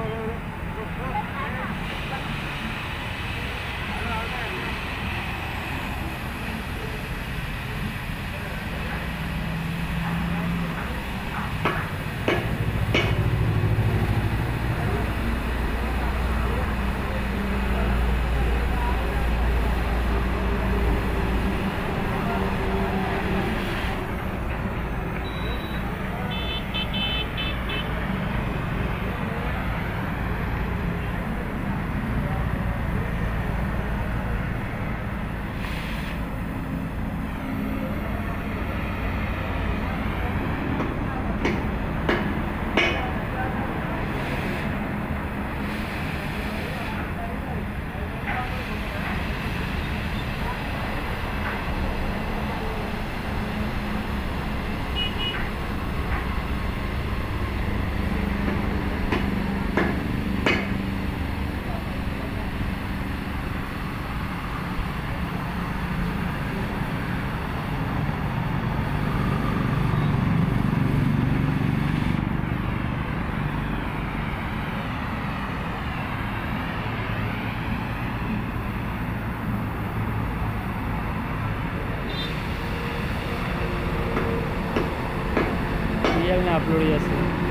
wait, wait, wait. યાર ને આપલોડ જશે